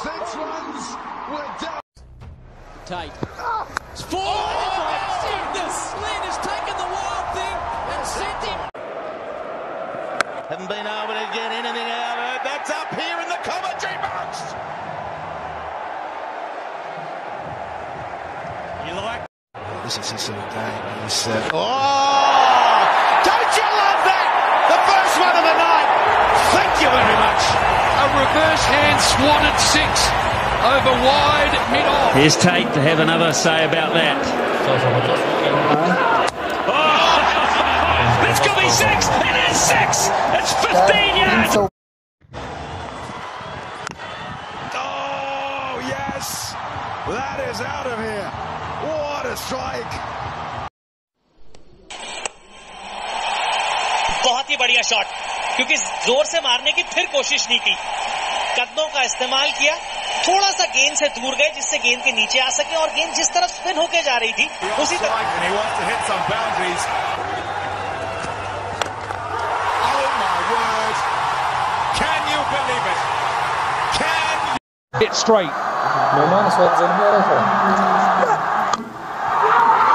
Six runs were down. Tight. It's four. Oh, Sickness. Lynn has taken the wild thing and sent him. Haven't been able to get anything out of it. That's up here in the commentary box. You like? This is his sort game. He's, uh, oh! Don't you love that? The first one of the night. Thank you very much. A reverse hand swatted six over wide mid off. Here's Tate to have another say about that. Oh, this could be six. It is six. It's 15 yards. Oh, yes. That is out of here. What a strike. बहुत ही बढ़िया shot क्योंकि ज़ोर से मारने की फिर कोशिश नहीं की कदमों का इस्तेमाल किया थोड़ा सा गेंद से दूर गए जिससे गेंद के नीचे आ सके और गेंद जिस तरफ़ स्पिन होके जा रही थी उसी तरह. Oh Hit straight.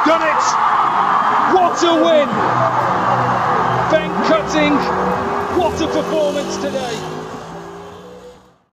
Done it. What a win. What a performance today.